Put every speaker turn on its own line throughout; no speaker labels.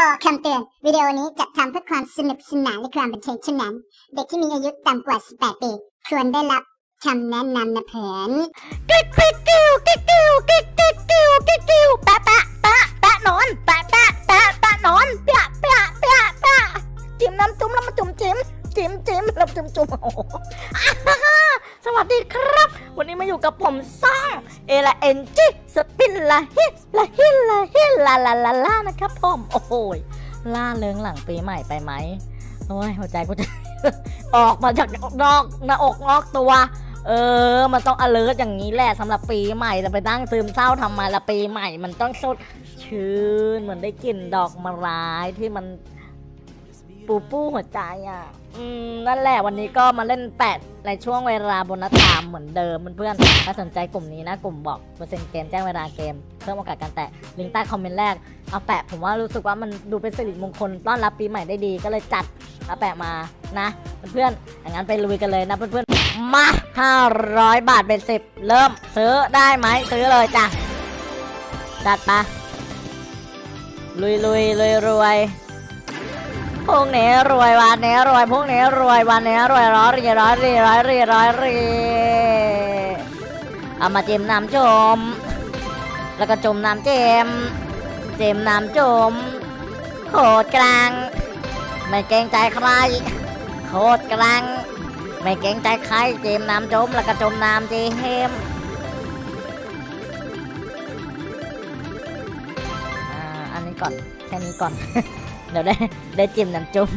ต่อคำเตือน วิดีโอนี้จัดทำเพื่อความสนุกสนานและความบันเทิงเท่านั้น เด็กที่มีอายุต่ำกว่า 18 ปีควรได้รับคำแนะนำนะเพื่อน
กิ๊กกิ๊กกิ้วกิ๊กกิ้วกิ๊กกิ๊กกิ้วกิ๊กกิ้วปะปะปะปะนอนปะปะปะปะนอนปะปะปะปะจิ้มน้ำจุ่มแล้วมาจุ่มจิ้มจิ้มจิ้มแล้วจุ่มจุ่มโอ้สวัสดีครับ วันนี้มาอยู่กับผมซ่องเอลาเอ็นจิสปินละฮิละฮิ ละฮิลาลาลาลานะครับผมโอ้โหยล่าเลิงหลังปีใหม่ไปไหมโอ้ยหัวใจกูจะออกมาจากนอกหน้าอกนอกตัว เออ มันต้อง alert อย่างนี้แหละสำหรับปีใหม่จะไปตั้งซึมเศร้าทำไมละปีใหม่ มันต้องสดชื่นเหมือนได้กลิ่นดอกมะร้ายที่มัน ปูปูหัวใจอะ อืม นั่นแหละวันนี้ก็มาเล่นแปดในช่วงเวลา bonus time เหมือนเดิมเพื่อนๆถ้าสนใจกลุ่มนี้นะ กลุ่มบอกเปอร์เซ็นต์เกมแจ้งเวลาเกม เพิ่มโอกาสการแตะลิงก์ใต้คอมเมนต์แรก เอาแปะผมว่ารู้สึกว่ามันดูเป็นสิริมงคลต้อนรับปีใหม่ได้ดี ก็เลยจัดเอาแปะมานะ เพื่อนๆอย่างนั้นไปลุยกันเลยนะเพื่อนๆ มา 500 บาทเป็นสิบเริ่มซื้อได้ไหมซื้อเลยจ้ะจัดปะลุยลุยลุยรวย พวกนี้รวยวันนี้รวยพวกนี้รวยวันนี้รวยร้อยรีร้อยรีร้อยรีร้อยรีเอามาจิ้มน้ำจม แล้วก็จมน้ำเจม เจมน้ำจม โคตรกลาง ไม่เกรงใจใคร โคตรกลาง ไม่เกรงใจใคร เจมน้ำจม แล้วก็จมน้ำเจมอันนี้ก่อน แค่นี้ก่อน เดี๋ยวได้ได้จิ้มน้ำจุ่ม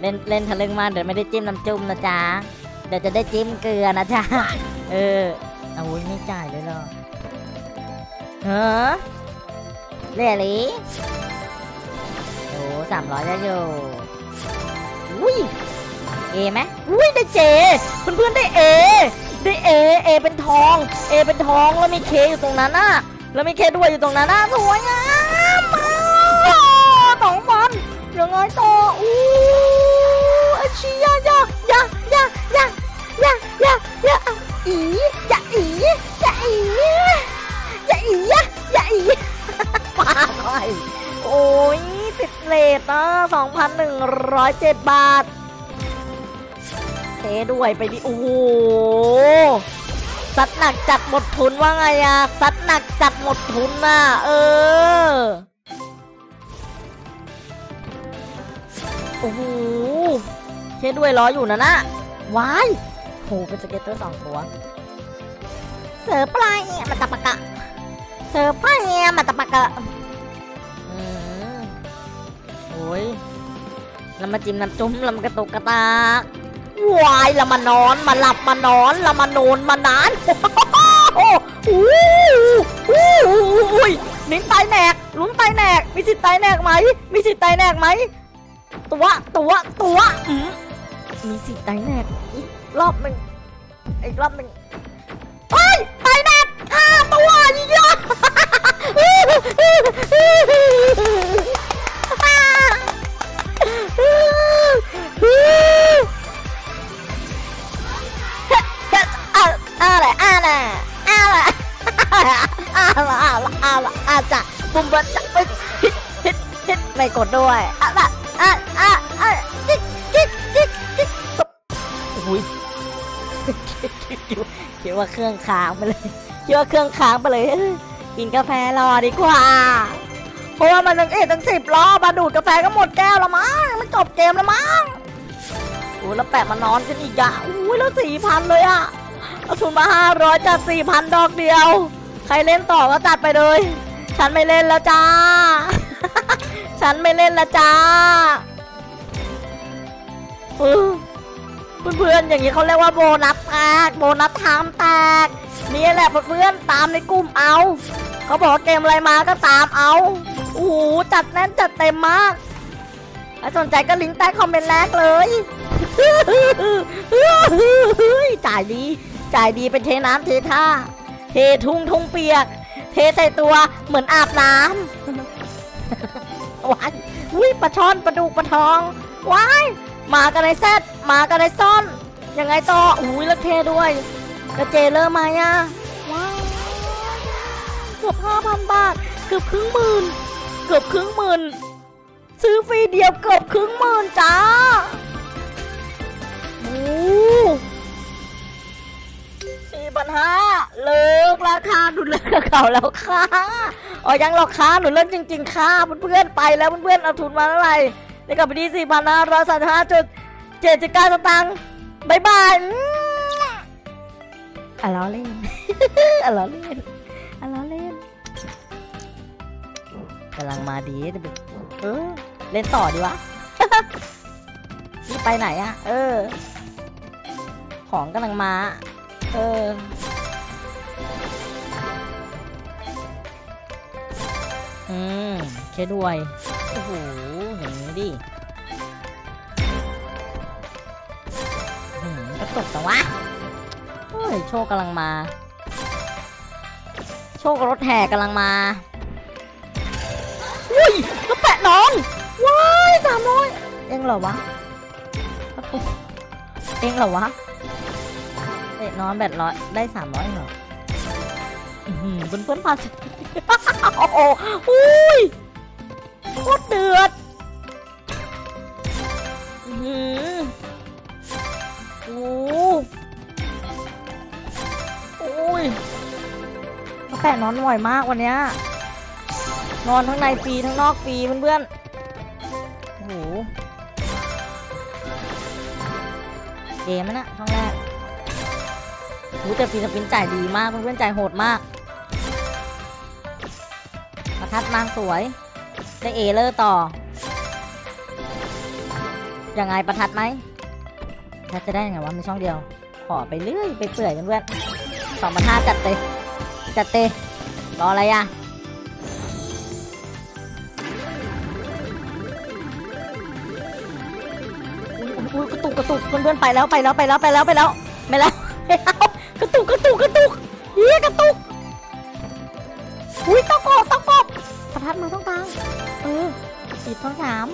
เล่นเล่นทะลึ่งมากเดี๋ยวไม่ได้จิ้มน้ำจุ่มนะจ๊ะเดี๋ยวจะได้จิ้มเกลือนะจ๊ะเออเอาวุ้ยไม่จ่ายเลยหรอเฮ้อเรียลีโอ้สามร้อยจะอยู่อุ้ยเอไหมอุ้ยได้เจเพื่อนๆได้เอได้เอเอเป็นทองเอเป็นทองแล้วมีเคอยู่ตรงนั้นน่ะแล้วมีเคด้วยอยู่ตรงนั้นน่ะสวยงาม ยังไงต่ออู้อาชียายายายายายายายาอีอย่าอีอย่าอีอย่าอีอย่าอีปาไปโอ้ยติดเลทนะ2,107 บาทเทด้วยไปดิโอ้โหซัดหนักจัดหมดทุนว่าไงอะซัดหนักจัดหมดทุนน่ะเออ โอ้โหเทด้วยล้ออยู่นะน่ะว้ายโหเป็นสเก็ตเตอร์สองตัวเสือปลายมาตะปะกะเสือปลายมาตะปะกะโอ้ยแล้วมาจิ้มน้ำจุ้มแล้วมันกระตุกกระตากวายแล้วมานอนมาหลับมานอนแล้วมาโนนมานานโอ้โหโอ้โหอุ้ยนิ้นไตแหนกลุ้นไตแหนกมีสิทธิ์ไตแหนกไหมมีสิทธิ์ไตแหนกไหม ตัวตัวตัวมีสิทธิ์ไตแนกอีกรอบหนึ่งอีกรอบหนึ่งเฮ้ยไตแนกห้าตัวอีกแล้วอะไรอะไรอะไรอะไรอะไรอาจะบุ้มบันจะไปฮิตฮิตฮิตไม่กดด้วยอะไร คิดว่าเครื่องค้างไปเลยคิดว่าเครื่องค้างไปเลย กินกาแฟรอดีกว่า เพราะว่ามันตั้งเอ็ดตั้งสิบรอบมาดูดกาแฟก็หมดแก้วแล้วมั้งมันจบเกมแล้วมั้งโอ้แล้วแปะมานอนกันอีกอะอุ้ยแล้วสี่พันเลยอะเอาทุนมาห้าร้อยจัดสี่พันดอกเดียว ใครเล่นต่อก็จัดไปเลย ฉันไม่เล่นแล้วจ้า ฉันไม่เล่นแล้วจ้า เพื่อนๆอย่างนี้เขาเรียกว่าโบนัสแตก bonus time แตกนี่แหละเพื่อนๆตามในกลุ่มเอา เขาบอกเกมอะไรมาก็ตามเอาโอ้โหจัดแน่นจัดเต็มมากถ้าสนใจก็ลิงก์ใต้คอมเมนต์แรกเลยจ่ายดีจ่ายดีเป็นเทน้ำเทท่า เททุ่งทุ่งเปียก เทใส่ตัวเหมือนอาบน้ำว้ายอุ้ยปลาช่อนปลาดุกปลาทองว้าย มากันในแซดมากันในซ่อนยังไงต่ออุ้ยแล้วเทด้วยกระเจเลอร์มาอะว้าวเกือบห้าพันบาทเกือบครึ่งหมื่นเกือบครึ่งหมื่นซื้อฟรีเดียวเกือบครึ่งหมื่นจ้าโอ้สี่พันห้าเลิกราคาหนุเลิกกับเขาแล้วค่ะอ๋อยังหรอกค่ะหนุนเลิกจริง ๆ ค่ะเพื่อนๆไปแล้วเพื่อนๆเอาทุนมาเท่าไหร่ ได้กลับไปที่สี่พันห้าร้อยสามสิบห้าจุดเจ็ดจุดเก้าสตางค์บายบายอะล้อเล่นอะล้อเล่นอะล้อเล่นกำลังมาดีเป็นเออเล่นต่อดีวะนี่ไปไหนอะเออ ของกำลังมา เอออืมเคด้วยโอ้โห ดิกระตุกแต่วะเฮ้ยโชคกำลังมา โชครถแห่กำลังมาอุ้ยแล้วแปะน้อง ว้ายสามร้อยเองเหรอวะกระตุกเองเหรอวะเอ็น้อนแบตร้อยได้สามร้อยเหรออื้อหือเพื่อนเพื่อนๆพาสิโอ้โหอุ้ยโคตรเดือด หือโอ้โหโอ้ยแล้วแปะนอนบ่อยมากวันเนี้ยนอนทั้งในฟรีทั้งนอกฟรีเพื่อนๆโอ้โหเกมนะช่องแรกหูแต่ฟรีสปินจ่ายดีมากเพื่อนๆจ่ายโหดมากประทัดมางสวย ได้เอเลอร์ต่อ ยังไงประทัดไหมประทัดจะได้ยังไงวะมีช่องเดียว ขอไปเรื่อยไปเปื่อยเพื่อนสองพันห้าจัดเตะจัดเตะรออะไรอะอุ๊ยกระตุกกระตุกเพื่อนๆไปแล้วไปแล้วไปแล้วไปแล้วไปแล้วไปแล้วไปแล้วกระตุกกระตุกกระตุกเฮียกระตุกอุ้ยต้องกบต้องกบประทัดมือต้องกลางเออสีต้องสาม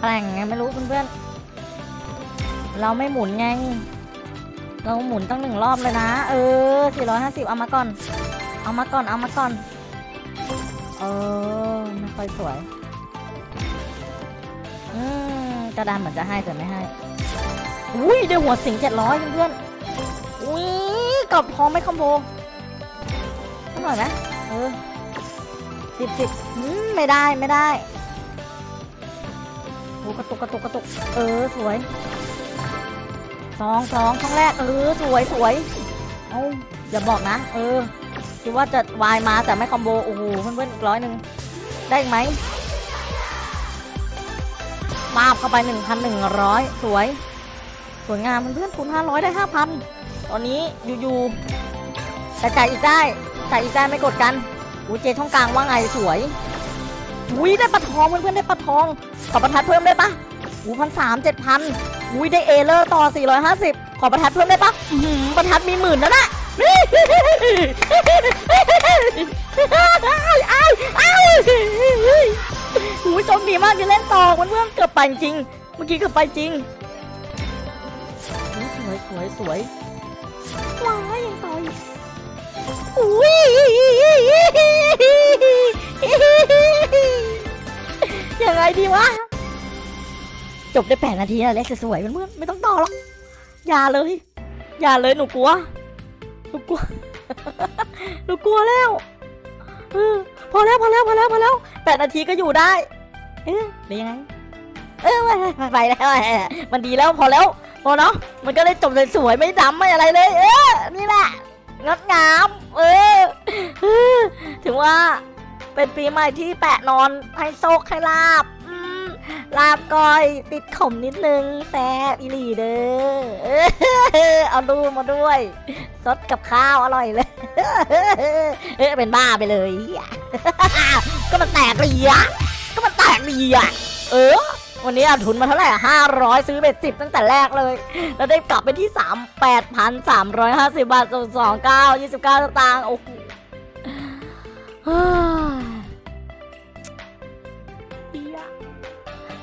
แปลงไงไม่รู้เพื่อนๆเราไม่หมุนไง เราหมุนตั้งหนึ่งรอบเลยนะ เออ 450 เอามาก่อน เอามาก่อน เอามาก่อน เออ ไม่ค่อยสวย อืมกระดานเหมือนจะให้แต่ไม่ให้ อุ้ยได้หัวสิงเจ็ดร้อยเพื่อนๆอุ้ยกรอบทองไม่คอมโบสักหน่อยไหมเออสิบสิบอืมไม่ได้ไม่ได้ อ้กระตุกกระตุกกระตุก เออสวยสองสองช่องแรก เออสวยสวยเอาอย่าบอกนะ เออคิดว่าจะวายมาแต่ไม่คอมโบโอ้โหเพื่อนๆอีกร้อยหนึ่งได้อีกไหมมาบเข้าไป 1,100 สวย สวยงามเพื่อนๆคูณ500 ได้ 5,000 ตอนนี้อยู่ๆแต่จ่ายอีกได้จ่ายอีกได้ไม่กดกันอูเจช่องกลางว่าไงสวย อุ้ยได้ปลาทองเพื่อนๆได้ปลาทองขอประทัดเพิ่มได้ปะอูพันสามเจ็ดพันอุ้ยได้เอเลอร์ต่อ 450 ขอประทัดเพิ่มได้ปะหือประทัดมีหมื่นแล้วนะอ้าวอ้าวอ้หูยโชคดีมากที่เล่นต่อเพื่อนๆเกือบไปจริง เมื่อกี้เกือบไปจริงอุ๊ยสวยสวยสวยว้ายยังต่ออีกอุ้ย ยังไงดีวะ จบได้แปดนาทีแล้วเล็กสวยๆเพื่อนๆไม่ต้องต่อหรอก อย่าเลย อย่าเลยหนูกลัว หนูกลัว หนูกลัวแล้วอพอแล้วพอแล้วพอแล้วพอแล้วแปดนาทีก็อยู่ได้ เออหรือยังไง เออไปไปแล้วมันดีแล้วพอแล้วพอเนาะมันก็ได้จบสวยๆไม่ดำไม่อะไรเลย เออนี่แหละงดงาม เออเออถือว่า เป็นปีใหม่ที่แปะนอนให้โซกให้ลาบลาบก้อยติดขมนิดนึงแซ่บอีหลีเด้อเอาดูมาด้วยสดกับข้าวอร่อยเลยเออเป็นบ้าไปเลยก็มันแตกดีอะก็มันแตกดีอะเออวันนี้อาทุนมาเท่าไหร่ห้าร้อยซื้อเบ็ดสิบตั้งแต่แรกเลย แล้วได้กลับไปที่สามแปดพันสามร้อยห้าสิบบาทสองสองเก้ายี่สิบเก้าตางค์โอ้โห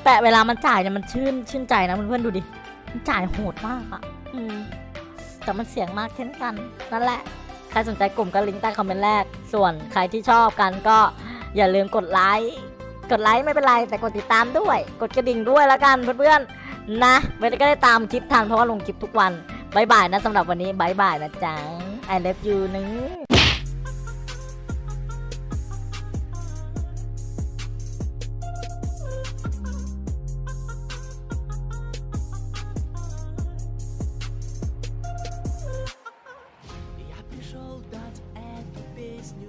แต่เวลามันจ่ายเนี่ยมันชื่นชื่นใจนะเพื่อนๆดูดิ มันจ่ายโหดมากอะอืมแต่มันเสี่ยงมากเช่นกัน นั่นแหละ ใครสนใจกลุ่มก็ลิงก์ใต้คอมเมนต์แรก ส่วนใครที่ชอบกันก็อย่าลืมกดไลค์ กดไลค์ไม่เป็นไร แต่กดติดตามด้วย กดกระดิ่งด้วยแล้วกันเพื่อนๆนะไม่ได้ก็ได้ตามคลิปทันเพราะว่าลงคลิปทุกวัน bye bye นะสำหรับวันนี้ bye bye นะจ๊ะ I love you นึ